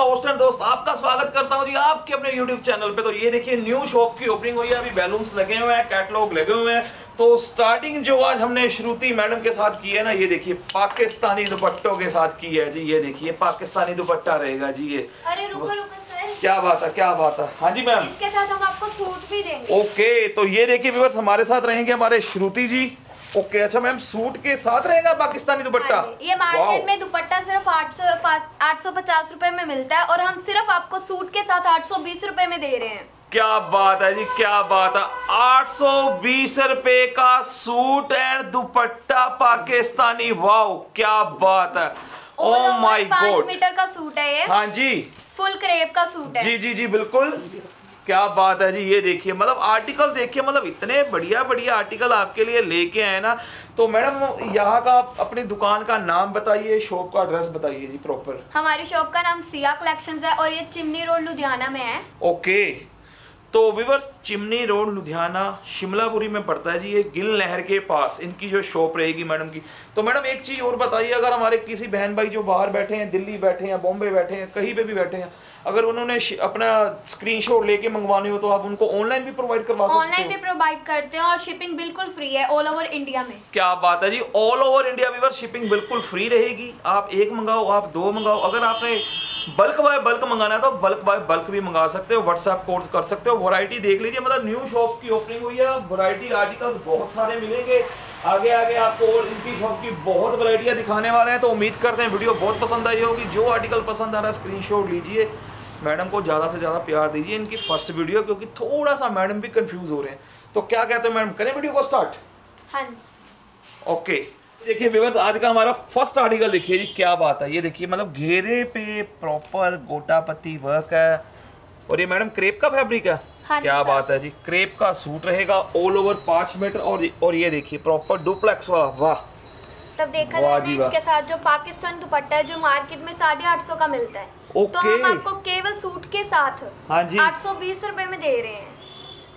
आपका host and दोस्त आपका स्वागत करता हूँ जी आपके अपने YouTube चैनल पे। तो ये देखिए न्यू शॉप की ओपनिंग हुई है अभी बैलून्स लगे हुए हैं कैटलॉग लगे हुए हैं। तो स्टार्टिंग जो आज हमने श्रुति मैडम के साथ की है ना ये देखिए पाकिस्तानी दुपट्टों के साथ की है जी ये देखिए पाकिस्तानी दुपट्टा रहेगा जी ये। अरे रुको रुको क्या बात है क्या बात है। हाँ जी मैम। इसके साथ हम आपको सूट भी देंगे। ओके तो ये देखिए हमारे साथ रहेंगे हमारे श्रुति जी। ओके अच्छा मैम सूट के साथ रहेगा पाकिस्तानी दुपट्टा? हाँ ये मार्केट में दुपट्टा सिर्फ़ आठ सौ आठ सौ पचास रूपए में मिलता है और हम सिर्फ़ आपको सूट के साथ आठ सौ बीस रूपए में दे रहे हैं। क्या बात है जी क्या बात है। आठ सौ बीस रुपए का suit and dupatta Pakistani wow क्या बात है। ओ माय गॉड मीटर का सूट है ये। हाँ जी। फुल क्रेप का सूट है। जी जी जी बिल्कुल। क्या बात है जी ये देखिए मतलब आर्टिकल देखिए मतलब इतने बढ़िया बढ़िया आर्टिकल आपके लिए लेके आए ना। तो मैडम यहाँ का आप अपनी दुकान का नाम बताइए शॉप का एड्रेस बताइए जी प्रॉपर हमारी शॉप का नाम सिया कलेक्शंस है और ये चिमनी रोड लुधियाना में है। ओके तो विवर चिमनी रोड लुधियाना शिमलापुरी में पड़ता है जी ये गिल नहर के पास। इनकी जो शॉप रहेगी मैडम की। तो मैडम एक चीज़ और बताइए अगर हमारे किसी बहन भाई जो बाहर बैठे हैं दिल्ली बैठे हैं बॉम्बे बैठे हैं कहीं पे भी बैठे हैं अगर उन्होंने अपना स्क्रीनशॉट लेके मंगवाने हो तो आप उनको ऑनलाइन भी प्रोवाइड करवा सकते ऑनलाइन भी प्रोवाइड करते हैं और शिपिंग बिल्कुल फ्री है ऑल ओवर इंडिया में। क्या बात है जी all over India viewer shipping बिल्कुल फ्री रहेगी। आप एक मंगाओ आप दो मंगाओ। अगर आपने बल्क बाय बल्क मंगाना है तो बल्क बाय बल्क भी मंगा सकते हो व्हाट्सएप कोर्स कर सकते हो वैरायटी देख लीजिए मतलब न्यू शॉप की ओपनिंग हुई है वैरायटी आर्टिकल बहुत सारे मिलेंगे। आगे आगे आपको और इनकी शॉप की बहुत वैरायटियाँ दिखाने वाले हैं तो उम्मीद करते हैं वीडियो बहुत पसंद आई होगी। जो आर्टिकल पसंद आ रहा है स्क्रीन लीजिए मैडम को ज़्यादा से ज़्यादा प्यार दीजिए इनकी फ़र्स्ट वीडियो क्योंकि थोड़ा सा मैडम भी कंफ्यूज हो रहे हैं। तो क्या कहते हैं मैडम करें वीडियो को स्टार्ट हाँ ओके देखिए व्यूअर्स आज का हमारा फ़र्स्ट आर्टिकल देखिए जी क्या बात है। ये देखिए मतलब घेरे पे प्रॉपर गोटापत्ती वर्क है। और ये मैडम क्रेप का फैब्रिक है? हाँ क्या बात है जी क्रेप का सूट रहेगा ऑल ओवर पाँच मीटर और और ये देखिए प्रॉपर डुप्लेक्स वाला वाह। तब देखा जाए ना इसके साथ जो पाकिस्तान दुपट्टा है जो मार्केट में साढ़े आठ सौ का मिलता है। तो हम आपको केवल सूट के साथ हाँ जी। आठ सौ बीस रूपए में दे रहे हैं।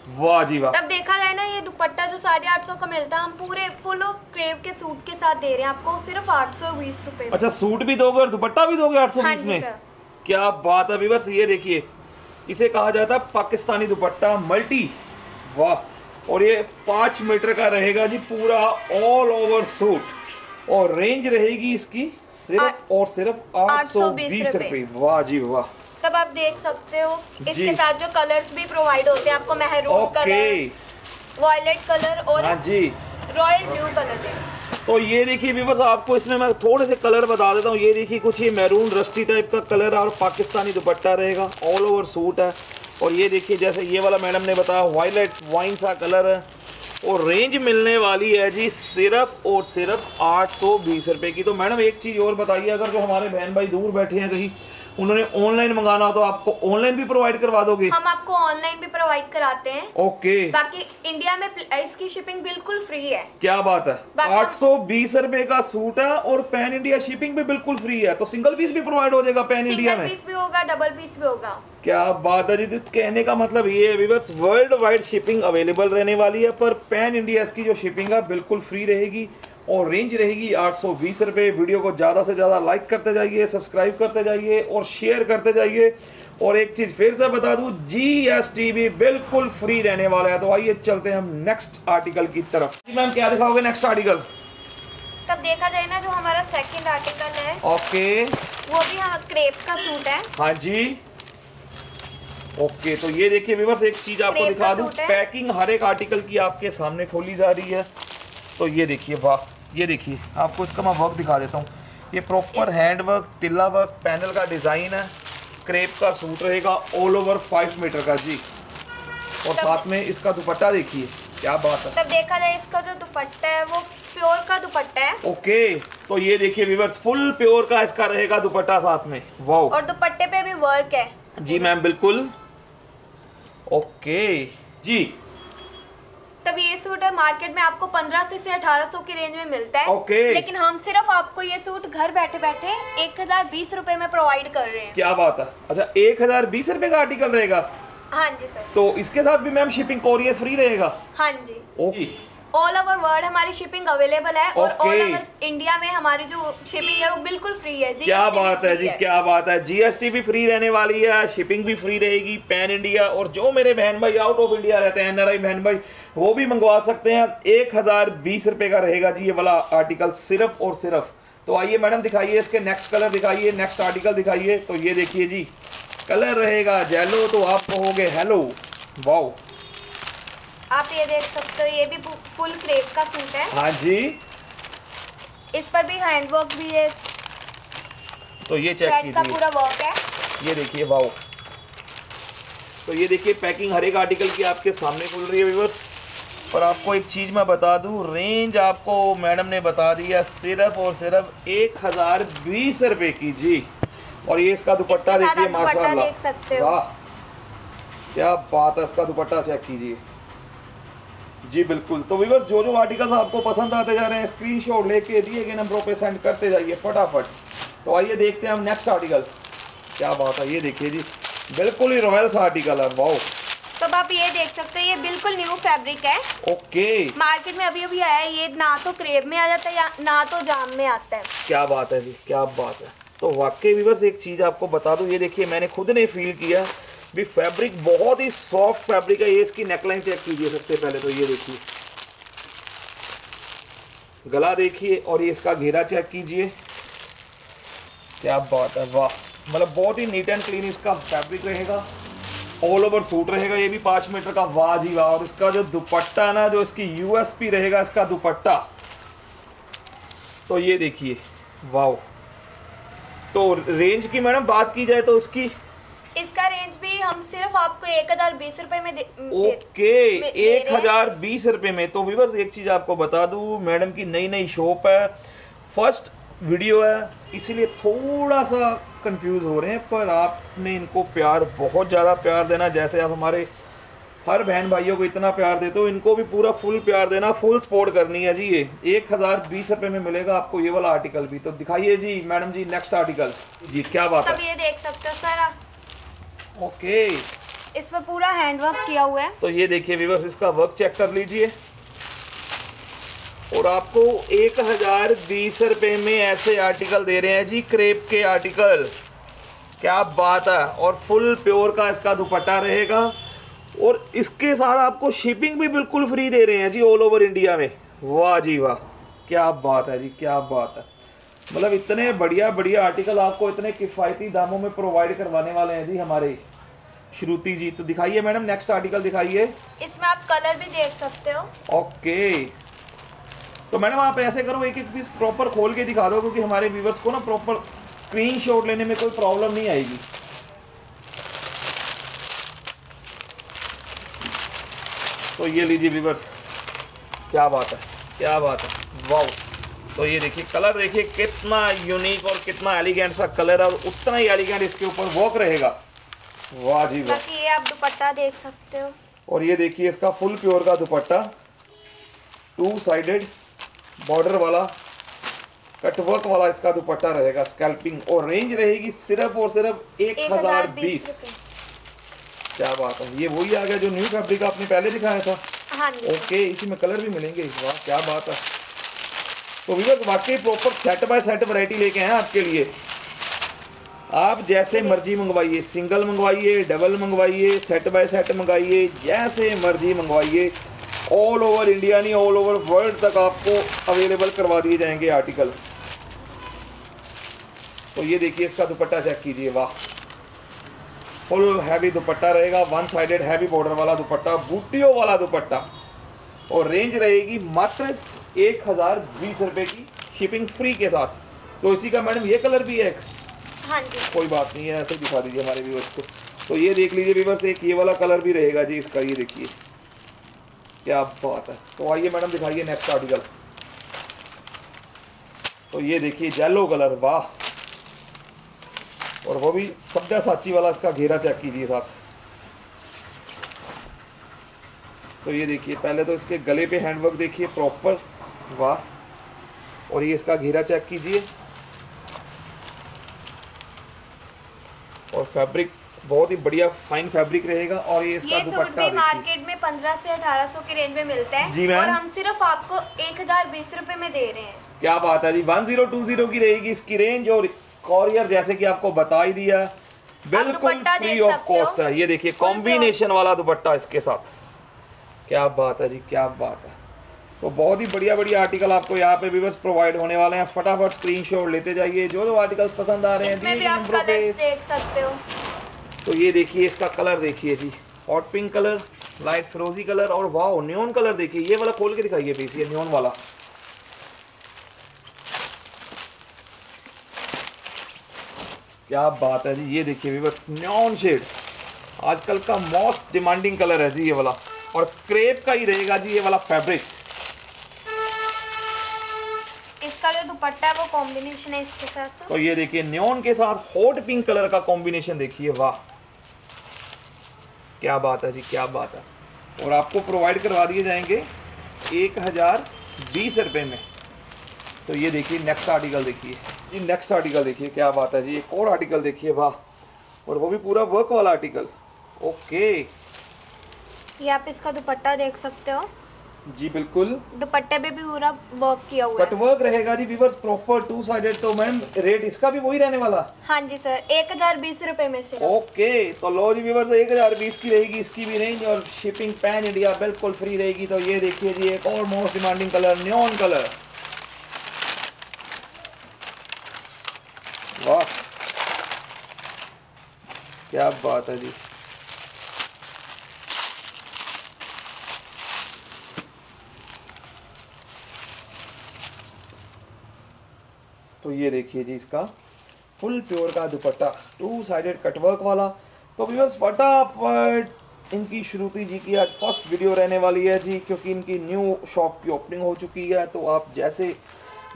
वाह जी वाह। तब देखा जाए ना ये दुपट्टा जो साढ़े आठ सौ का मिलता है हम पूरे फुल क्रेव के सूट के साथ दे रहे हैं आपको सिर्फ़ आठ सौ बीस रूपए अच्छा सूट भी दोगे और दुपट्टा भी दोगे आठ सौ हाँ बीस में? क्या बात है व्यूअर्स ये देखिए इसे कहा जाता है पाकिस्तानी दुपट्टा मल्टी। वाह और ये पाँच मीटर का रहेगा जी पूरा ऑल ओवर सूट और रेंज रहेगी इसकी सिर्फ़ और सिर्फ़ आठ सौ बीस रुपए। रुपये वाह जी वाह। तब आप देख सकते हो। इसके साथ जो कलर्स भी प्रोवाइड होते हैं आपको मेहरून कलर वॉयलेट कलर और हाँ जी। रॉयल ब्लू कलर तो ये देखिए व्यूवर्स आपको इसमें मैं थोड़े से कलर बता देता हूँ। ये देखिए कुछ ये मैरून रस्टी टाइप का कलर है और पाकिस्तानी दुपट्टा रहेगा। ऑल ओवर सूट है। और ये देखिए जैसे ये वाला मैडम ने बताया वायलेट वाइन सा कलर है। और रेंज मिलने वाली है जी सिर्फ़ और सिर्फ़ आठ सौ बीस रुपये की। तो मैडम एक चीज़ और बताइए अगर जो हमारे बहन भाई दूर बैठे हैं कहीं उन्होंने ऑनलाइन मंगाना हो तो आपको ऑनलाइन भी प्रोवाइड करवा दोगे? हम आपको ऑनलाइन भी प्रोवाइड कराते हैं। ओके बाकी इंडिया में इसकी शिपिंग बिल्कुल फ्री है। क्या बात है? आठ सौ बीस रूपए का सूट है और पैन इंडिया शिपिंग भी बिल्कुल फ्री है। तो सिंगल पीस भी प्रोवाइड हो जाएगा पैन इंडिया में? पीस भी होगा डबल पीस भी होगा। क्या बात है जी तो कहने का मतलब ये है viewers world wide shipping available रहने वाली है पर पैन इंडिया की जो शिपिंग है बिल्कुल फ्री रहेगी। और रेंज रहेगी आठ सौ बीस रुपये वीडियो को ज़्यादा से ज़्यादा लाइक करते जाइए सब्सक्राइब करते जाइए और शेयर करते जाइए। और एक चीज़ फिर से बता दूँ जी एस टी भी बिल्कुल फ्री रहने वाला है। तो आइए चलते हैं हम नेक्स्ट आर्टिकल की तरफ़। जी मैम क्या दिखाओगे नेक्स्ट आर्टिकल तब देखा जाए ना जो हमारा सेकंड आर्टिकल है। ओके वो भी हम क्रेप का सूट है। हाँ जी। ओके तो ये देखिए व्यूवर्स एक चीज़ आपको दिखा दूँ पैकिंग हर एक आर्टिकल की आपके सामने खोली जा रही है। तो ये देखिए वाह। ये देखिए आपको इसका मैं वर्क दिखा देता हूँ। ये प्रॉपर हैंड वर्क तिल्ला वर्क पैनल का डिज़ाइन है। क्रेप का सूट रहेगा ऑल ओवर फाइव मीटर का जी। और साथ में इसका दुपट्टा देखिए क्या बात है। तब देखा जाए इसका जो दुपट्टा है वो प्योर का दुपट्टा है। ओके तो ये देखिए व्यूवर्स फुल प्योर का इसका रहेगा दुपट्टा साथ में। वाह और दुपट्टे पे भी वर्क है। जी मैम बिल्कुल। ओके जी। तब ये सूट है मार्केट में आपको 1500 से, अठारह 1800 की रेंज में मिलता है। ओके। लेकिन हम सिर्फ़ आपको ये सूट घर बैठे बैठे एक हज़ार बीस रूपए में प्रोवाइड कर रहे हैं। क्या बात है? अच्छा एक हज़ार बीस रूपए का आर्टिकल रहेगा? हाँ जी सर तो इसके साथ भी मैम शिपिंग कोरियर फ्री रहेगा? हाँ जी। ओके ऑल ओवर वर्ल्ड हमारी शिपिंग अवेलेबल है और ऑल ओवर इंडिया में हमारी जो शिपिंग है वो बिल्कुल फ्री है। जी क्या बात है जी क्या बात है। जीएसटी भी फ्री रहने वाली है शिपिंग भी फ्री रहेगी पैन इंडिया और जो मेरे बहन भाई आउट ऑफ़ इंडिया रहते हैं एनआरआई बहन भाई वो भी मंगवा सकते हैं। एक हज़ार बीस रुपए का रहेगा जी ये वाला आर्टिकल सिर्फ़ और सिर्फ़। तो आइए मैडम दिखाइए इसके नेक्स्ट कलर दिखाइए नेक्स्ट आर्टिकल दिखाइए। तो ये देखिए जी कलर रहेगा जेलो तो आप कहोगे हेलो वाओ आप ये देख सकते हो ये भी फुल क्रेप का सूट है। हाँ जी। इस पर भी हैंडवर्क भी है। तो ये चेक थ्रेड का पूरा वर्क है। ये देखिए वाओ तो ये देखिए पैकिंग हर एक आर्टिकल की आपके सामने खुल रही है व्यूवर्स और आपको एक चीज़ मैं बता दूँ रेंज आपको मैडम ने बता दिया सिर्फ़ और सिर्फ़ एक हज़ार बीस रुपये की जी। और ये इसका दुपट्टा देखिए माशाल्लाह। देख सकते हो। वाह। क्या बात है इसका दुपट्टा चेक कीजिए। जी बिल्कुल। तो व्यूवर्स जो जो आर्टिकल्स आपको पसंद आते जा रहे हैं स्क्रीनशॉट लेके दिए गए नंबरों पे सेंड करते जाइए फटाफट। तो आइए देखते हैं हम नेक्स्ट आर्टिकल क्या बात है ये देखिए जी। बिल्कुल ही रॉयल सा आर्टिकल है वाओ तो आप ये देख सकते हो ये बिल्कुल न्यू फैब्रिक है। ओके मार्केट में अभी अभी आया है ये ना तो क्रेप में आ जाता है या ना तो जाम में आता है। क्या बात है जी क्या बात है। तो वाकई व्यूवर्स एक चीज़ आपको बता दूँ ये देखिए मैंने खुद ने फील किया। भी फैब्रिक बहुत ही सॉफ्ट फैब्रिक है ये, इसकी नेकलाइन चेक कीजिए सबसे पहले तो ये देखिए। गला देखिए और ये इसका घेरा चेक कीजिए। क्या बात है, वाह। मतलब बहुत ही नीट एंड क्लीन इसका फैब्रिक रहेगा। ऑल ओवर सूट रहेगा, ये भी पाँच मीटर का। वाह जी वाह, और इसका जो दुपट्टा ना, जो इसकी यूएसपी रहेगा, इसका दुपट्टा। तो ये देखिए, वाह। तो रेंज की मैडम बात की जाए तो उसकी? इसका रेंज भी हम सिर्फ़ आपको एक हज़ार बीस रुपए में ओके दे एक हज़ार बीस रुपए में। तो व्यूवर्स एक चीज़ आपको बता दूँ मैडम की नई नई शॉप है। फ़र्स्ट वीडियो है इसीलिए थोड़ा सा कंफ्यूज हो रहे हैं पर आपने इनको प्यार बहुत ज़्यादा प्यार देना। जैसे आप हमारे हर बहन भाइयों को इतना प्यार देते हो इनको भी पूरा फुल प्यार देना फुल सपोर्ट करनी है जी ये। एक हज़ार बीस रुपये में मिलेगा आपको ये वाला आर्टिकल भी। तो दिखाइए जी मैडम जी नेक्स्ट आर्टिकल जी क्या बात है। ये देख सकते हो सर। ओके इस पर पूरा हैंडवर्क किया हुआ है। तो ये देखिए व्यूवर्स इसका वर्क चेक कर लीजिए। और आपको एक हज़ार बीस रुपये में ऐसे आर्टिकल दे रहे हैं जी क्रेप के आर्टिकल क्या बात है। और फुल प्योर का इसका दुपट्टा रहेगा। और इसके साथ आपको शिपिंग भी बिल्कुल फ्री दे रहे हैं जी ऑल ओवर इंडिया में। वाह जी वाह। क्या बात है जी क्या बात है। मतलब इतने बढ़िया बढ़िया आर्टिकल आपको इतने किफ़ायती दामों में प्रोवाइड करवाने वाले हैं जी हमारे। श्रुति जी तो दिखाइए मैडम नेक्स्ट आर्टिकल दिखाइए। इसमें आप कलर भी देख सकते हो। ओके तो मैडम आप ऐसे करो एक एक पीस प्रॉपर खोल के दिखा दो क्योंकि हमारे व्यूवर्स को ना प्रॉपर स्क्रीनशॉट लेने में कोई प्रॉब्लम नहीं आएगी। तो ये लीजिए व्यूवर्स क्या बात है क्या बात है वाओ तो ये देखिए कलर देखिए कितना यूनिक और कितना एलिगेंट सा कलर है और उतना ही एलिगेंट इसके ऊपर वॉक रहेगा। वाह जी वाह। ये आप दुपट्टा देख सकते हो। और ये देखिए इसका फुल प्योर का दुपट्टा। टू साइडेड बॉर्डर वाला कटवर्क वाला इसका दुपट्टा रहेगा स्कैल्पिंग और रेंज रहेगी सिर्फ़ और सिर्फ़ एक हज़ार बीस क्या बात है। ये वही आ गया जो न्यू फैब्रिक आपने पहले दिखाया था। हाँ ओके इसी में कलर भी मिलेंगे। वाह क्या बात है। तो विवेक वाकई proper set by set variety लेके हैं आपके लिए। आप जैसे मर्ज़ी मंगवाइए, सिंगल मंगवाइए, डबल मंगवाइए सेट बाय सेट मंगवाइए जैसे मर्ज़ी मंगवाइए ऑल ओवर इंडिया नहीं ऑल ओवर वर्ल्ड तक आपको अवेलेबल करवा दिए जाएँगे आर्टिकल तो ये देखिए, इसका दुपट्टा चेक कीजिए, वाह। फुल हैवी दुपट्टा रहेगा वन साइडेड हैवी बॉर्डर वाला दुपट्टा, बूटियों वाला दुपट्टा। और रेंज रहेगी मात्र एक हज़ार बीस रुपये की शिपिंग फ्री के साथ। तो इसी का मैडम, ये कलर भी है एक। हाँ जी। कोई बात नहीं है, ऐसे दिखा दीजिए हमारे व्यूवर्स को। तो ये देख लीजिए व्यूवर्स एक ये वाला कलर भी रहेगा जी इसका, ये देखिए। क्या बात है। तो आइए मैडम, दिखाइए नेक्स्ट आर्टिकल तो ये देखिए येलो कलर वाह। और वो भी सब्जा साची वाला, इसका घेरा चेक कीजिए साथ। तो ये देखिए, पहले तो इसके गले पे हैंडवर्क देखिए प्रॉपर वाह। और ये इसका घेरा चेक कीजिए। और फैब्रिक बहुत ही बढ़िया फाइन फैब्रिक रहेगा और ये इसका ये सूट दुपट्टा भी मार्केट में 15 से 1800 के रेंज में मिलता है जी और हम सिर्फ़ आपको एक हज़ार बीस रूपए में दे रहे हैं। क्या बात है जी। वन ज़ीरो टू ज़ीरो की रहेगी इसकी रेंज और कॉरियर जैसे कि आपको बता ही दिया। बिल्कुल फ्री ऑफ़ कॉस्ट है। ये देखिए कॉम्बिनेशन वाला दुपट्टा इसके साथ। क्या बात है जी क्या बात है। तो बहुत ही बढ़िया बढ़िया आर्टिकल आपको यहाँ पे व्यूवर्स प्रोवाइड होने वाले हैं। फटाफट स्क्रीनशॉट लेते जाइए। जो जो आर्टिकल्स पसंद आ रहे हैं इसमें भी आप कलर्स देख सकते हो। तो ये देखिए इसका कलर देखिए जी। हॉट पिंक कलर लाइट फिरोजी कलर और वाह नियॉन कलर देखिए। ये वाला खोल के दिखाइए पीस ये नियॉन वाला। क्या बात है जी। ये देखिए बस नियॉन शेड आजकल का मोस्ट डिमांडिंग कलर है जी ये वाला। और क्रेप का ही रहेगा जी ये वाला फैब्रिक दुपट्टा वो कॉम्बिनेशन है इसके साथ। तो ये देखिए नियॉन के साथ हॉट पिंक कलर का कॉम्बिनेशन देखिए वाह। क्या बात है जी क्या बात है। और आपको प्रोवाइड करवा दिए जाएँगे एक हज़ार बीस रुपये में। तो ये देखिए नेक्स्ट आर्टिकल देखिए। ये नेक्स्ट आर्टिकल देखिए क्या बात है जी एक और आर्टिकल देखिए वाह। और वो भी पूरा वर्क वाला आर्टिकल ओके ये आप इसका दुपट्टा देख सकते हो। जी बिल्कुल। दुपट्टे पे भी पूरा वर्क किया हुआ है। कटवर्क रहेगा जी वीवर्स प्रॉपर टू साइडेड तो मैम रेट इसका भी वही रहने वाला? हाँ जी सर एक हज़ार बीस रुपए में से। ओके तो लो जी व्यूवर्स एक हज़ार बीस की रहेगी इसकी भी रेंज और शिपिंग पैन इंडिया बिल्कुल फ्री रहेगी तो ये देखिए जी एक और most demanding colour neon colour वाह। क्या बात है जी। ये देखिए जी इसका फुल प्योर का दुपट्टा टू साइडेड कटवर्क वाला। तो व्यूअर्स फटाफट इनकी श्रुति जी की आज फ़र्स्ट वीडियो रहने वाली है जी क्योंकि इनकी न्यू शॉप की ओपनिंग हो चुकी है तो आप जैसे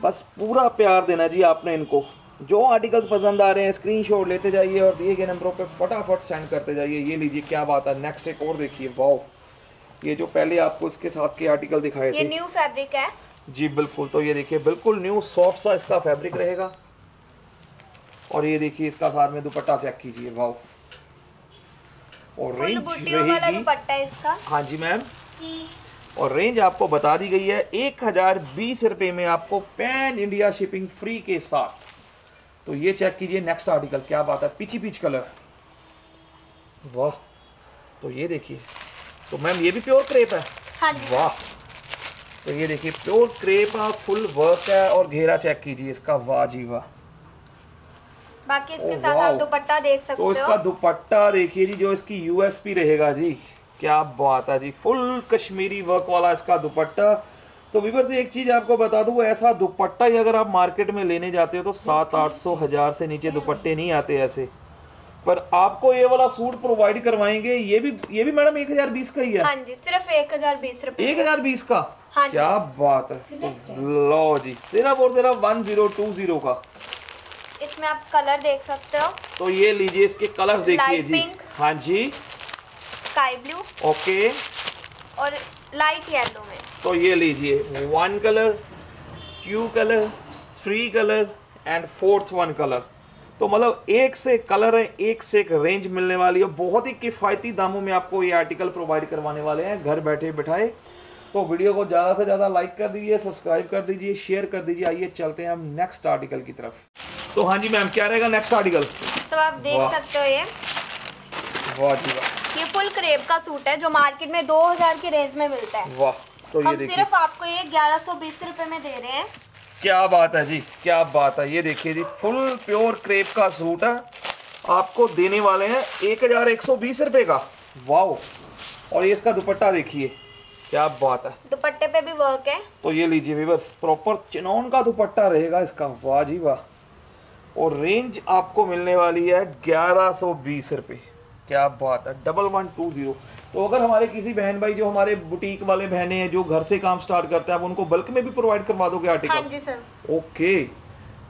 बस पूरा प्यार देना जी आपने इनको। जो आर्टिकल्स पसंद आ रहे हैं स्क्रीनशॉट लेते जाइए और दिए गए नंबरों पे फटाफट सेंड करते जाइए। ये लीजिए क्या बात है नेक्स्ट एक और देखिए वाओ ये जो पहले आपको इसके साथ के आर्टिकल दिखाए ये न्यू फैब्रिक है। जी बिल्कुल। तो ये देखिए बिल्कुल न्यू सॉफ्ट सा इसका फैब्रिक रहेगा। और ये देखिए इसका साथ में दुपट्टा चेक कीजिए वाओ। और रेंज रहेगी है हाँ जी मैम और रेंज आपको बता दी गई है एक हज़ार बीस रुपये में आपको पैन इंडिया शिपिंग फ्री के साथ। तो ये चेक कीजिए नेक्स्ट आर्टिकल क्या बात है पिची पिच कलर वाह। तो ये देखिए तो मैम ये भी प्योर क्रेप है? हाँ वाह। तो ये देखिए प्योर क्रेप फुल वर्क है और घेरा चेक कीजिए इसका। वाह जी वाह। बाकी इसके ओ, साथ आप दुपट्टा देख सकते हो। तो इसका दुपट्टा देखिए जी जो इसकी यूएसपी रहेगा जी क्या बात है जी। फुल कश्मीरी वर्क वाला इसका दुपट्टा। तो विवर से एक चीज़ आपको बता दूँ ऐसा दुपट्टा ही अगर आप मार्केट में लेने जाते हो तो सात आठ सौ हज़ार से नीचे दुपट्टे नहीं आते ऐसे। पर आपको ये वाला सूट प्रोवाइड करवाएँगे ये भी ये भी मैडम एक हज़ार बीस का ही है। हाँ जी सिर्फ़ एक हज़ार बीस रुपए। एक हज़ार बीस का? हाँ क्या बात है। तो लो जी सिर्फ़ और सिर्फ़ वन ज़ीरो टू ज़ीरो का। इसमें आप कलर देख सकते हो। तो ये लीजिए इसके कलर देखिए जी। हाँ जी। Sky blue. ओके। और लाइट येलो में। तो ये लीजिए one colour two colour three colour and fourth one colour. तो मतलब एक से कलर है एक से एक रेंज मिलने वाली है। बहुत ही किफ़ायती दामों में आपको ये आर्टिकल प्रोवाइड करवाने वाले हैं घर बैठे बिठाए। तो वीडियो को ज़्यादा से ज़्यादा लाइक कर दीजिए सब्सक्राइब कर दीजिए शेयर कर दीजिए। आइए चलते हैं हम नेक्स्ट आर्टिकल की तरफ़। तो हाँ जी मैम क्या रहेगा नेक्स्ट आर्टिकल तो आप देख सकते हो ये। वाह जी वाह। ये फुल क्रेप का सूट है जो मार्केट में 2000 की रेंज में मिलता है। वाह तो ये हम देखिए। सिर्फ़ आपको ये ग्यारह सौ बीस रुपए में दे रहे हैं। क्या बात है जी क्या बात है। ये देखिए जी फुल प्योर क्रेप का सूट है। आपको देने वाले हैं एक हज़ार एक सौ बीस रुपये का। वाओ और ये इसका दुपट्टा देखिए क्या बात है। दुपट्टे पे भी वर्क है। तो ये लीजिए वीवर्स प्रॉपर चिनौन का दुपट्टा रहेगा इसका। वाह जी वाह। और रेंज आपको मिलने वाली है ग्यारह सौ बीस रुपये क्या बात है डबल वन टू ज़ीरो तो अगर हमारे किसी बहन भाई जो हमारे बुटीक वाले बहने हैं जो घर से काम स्टार्ट करते हैं आप उनको बल्क में भी प्रोवाइड करवा दोगे आर्टिकल हाँ जी सर ओके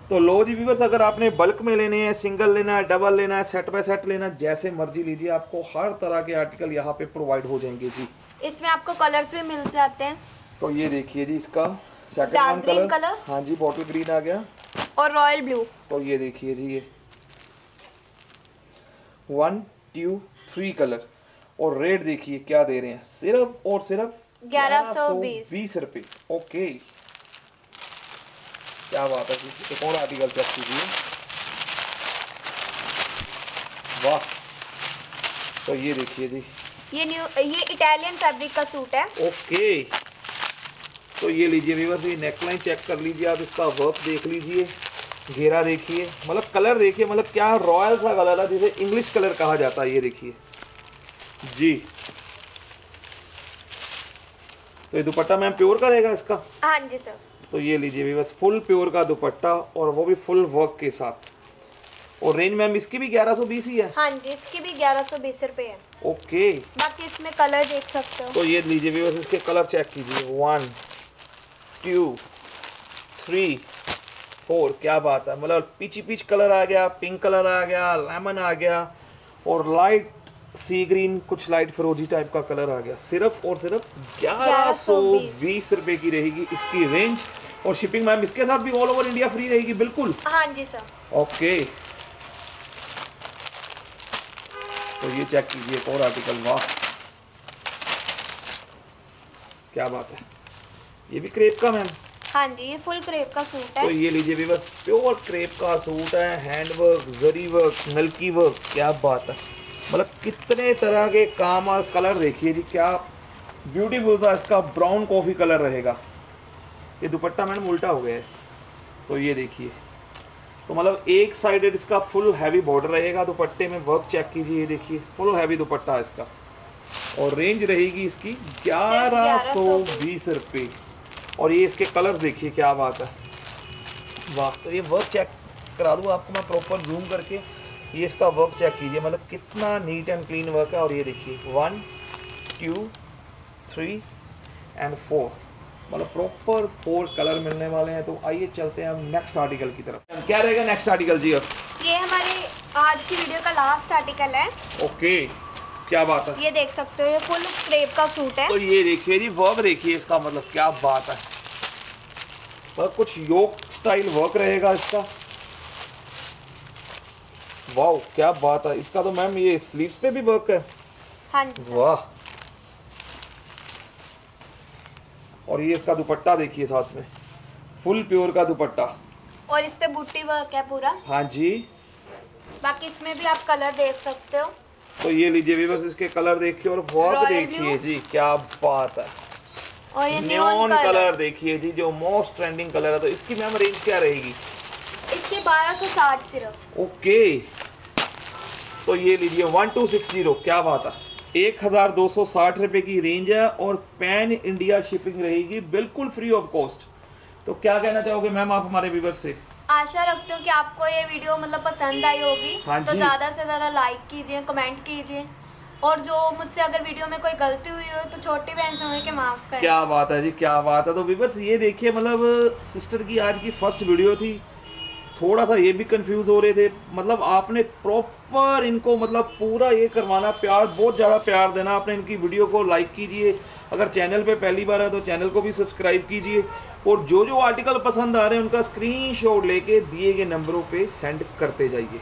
तो लो जी व्यूवर्स अगर आपने बल्क में लेने हैं सिंगल लेना है डबल लेना है सेट बाय सेट लेना है जैसे मर्ज़ी लीजिए आपको हर तरह के आर्टिकल यहाँ पे प्रोवाइड हो जाएँगे जी। इसमें आपको कलर्स भी मिल जाते हैं। तो ये देखिए जी इसका सेकंड green कलर हाँ जी बॉटल ग्रीन आ गया। और रॉयल ब्लू तो ये देखिए जी ये। वन टू थ्री कलर और रेट देखिए क्या दे रहे हैं। सिर्फ़ और सिर्फ़ 1120 बीस। रुपये ओके क्या बात है एक और आर्टिकल चेक कीजिए। वाह। तो ये देखिए जी। ये न्यू ये इटालियन फैब्रिक का सूट है। ओके तो ये लीजिए व्यूअर्स ये नेकलाइन चेक कर लीजिए आप इसका वर्क देख लीजिए। घेरा देखिए। मतलब कलर देखिए मतलब क्या रॉयल सा कलर है जिसे इंग्लिश कलर कहा जाता है ये देखिए। जी। तो ये दुपट्टा मैम प्योर का रहेगा इसका? हाँ जी सर। तो ये लीजिए व्यूअर्स फुल प्योर का दुपट्टा और वो भी फुल वर्क के साथ। और रेंज मैम इसकी भी 1120 ही है? हाँ जी इसकी भी ग्यारह सौ बीस रुपये है। ओके। बाकी इसमें कलर देख सकते हो। तो ये लीजिए व्यूअर्स इसके कलर चेक कीजिए। वन टू थ्री फोर क्या बात है। मतलब पीची पीच कलर आ गया पिंक कलर आ गया लेमन आ गया और लाइट सी ग्रीन कुछ लाइट फिरोजी टाइप का कलर आ गया। सिर्फ़ और सिर्फ़ ग्यारह सौ बीस रुपए की रहेगी इसकी रेंज और शिपिंग मैम इसके साथ भी ऑल ओवर इंडिया फ्री रहेगी बिल्कुल। हाँ जी सर ओके तो ये चेक कीजिए एक और आर्टिकल वाह। क्या बात है। ये भी क्रेप का मैम हाँ जी ये फुल क्रेप का सूट है। तो ये लीजिए भी बस प्योर क्रेप का सूट है हैंड वर्क जरी वर्क नलकी वर्क क्या बात है। मतलब कितने तरह के काम और कलर देखिए जी, क्या ब्यूटीफुल सा इसका ब्राउन कॉफ़ी कलर रहेगा? ये दुपट्टा मैडम उल्टा हो गया है। तो ये देखिए। तो मतलब एक साइडेड इसका फुल हैवी बॉर्डर रहेगा, दुपट्टे में वर्क चेक कीजिए, ये देखिए फुल हैवी दुपट्टा है इसका। और रेंज रहेगी इसकी ग्यारह सौ बीस रुपये और ये इसके कलर्स देखिए, क्या बात है। वाह तो ये वर्क चेक करा दूँ आपको मैं प्रॉपर जूम करके। ये इसका वर्क चेक कीजिए मतलब कितना नीट एंड क्लीन वर्क है। और ये देखिए one two three and four मतलब प्रॉपर फोर कलर मिलने वाले हैं। तो आइए चलते हैं हम नेक्स्ट आर्टिकल की तरफ़। क्या रहेगा नेक्स्ट आर्टिकल जी अब? ये हमारे आज की वीडियो का लास्ट आर्टिकल है। ओके क्या बात है। ये देख सकते हो ये फुल क्रेप का सूट है। तो ये देखिए जी वर्क देखिए इसका मतलब क्या बात है। मतलब कुछ योग स्टाइल वर्क रहेगा इसका। वाह क्या बात है। इसका तो मैम ये स्लीव्स पे भी वर्क है। हाँ जी वाह। और ये इसका दुपट्टा देखिए साथ में। फुल प्योर का दुपट्टा। और इस पे बूटी वर्क है पूरा? हाँ जी। बाकी इसमें भी आप कलर देख सकते हो। तो ये लीजिए भी बस इसके कलर देखिए और वर्क देखिए जी क्या बात है। और ये न्योन न्योन कलर कलर देखिए जी जो मोस्ट ट्रेंडिंग कलर है तो इसकी मैम रेंज क्या रहेगी? सौ साठ सिर्फ़। ओके। तो ये लीजिए वन टू सिक्स ज़ीरो क्या बात है। एक हज़ार दो सौ साठ रुपये की रेंज है और पैन इंडिया शिपिंग रहेगी बिल्कुल फ्री ऑफ़ कॉस्ट तो क्या कहना चाहोगे मैम आप हमारे व्यूवर्स से? आशा रखती हूँ कि आपको ये वीडियो मतलब पसंद आई होगी। हाँ तो ज़्यादा से ज़्यादा लाइक कीजिए कमेंट कीजिए। और जो मुझसे अगर वीडियो में कोई गलती हुई हो तो छोटी बहन समझ के माफ़ करें। क्या बात है जी क्या बात है। तो व्यूवर्स ये देखिए मतलब सिस्टर की आज की फ़र्स्ट वीडियो थी। थोड़ा सा ये भी कंफ्यूज हो रहे थे। मतलब आपने प्रॉपर इनको मतलब पूरा ये करवाना, प्यार, बहुत ज़्यादा प्यार देना आपने इनकी वीडियो को लाइक कीजिए। अगर चैनल पे पहली बार है तो चैनल को भी सब्सक्राइब कीजिए। और जो जो आर्टिकल पसंद आ रहे हैं उनका स्क्रीनशॉट लेके दिए गए नंबरों पे सेंड करते जाइए।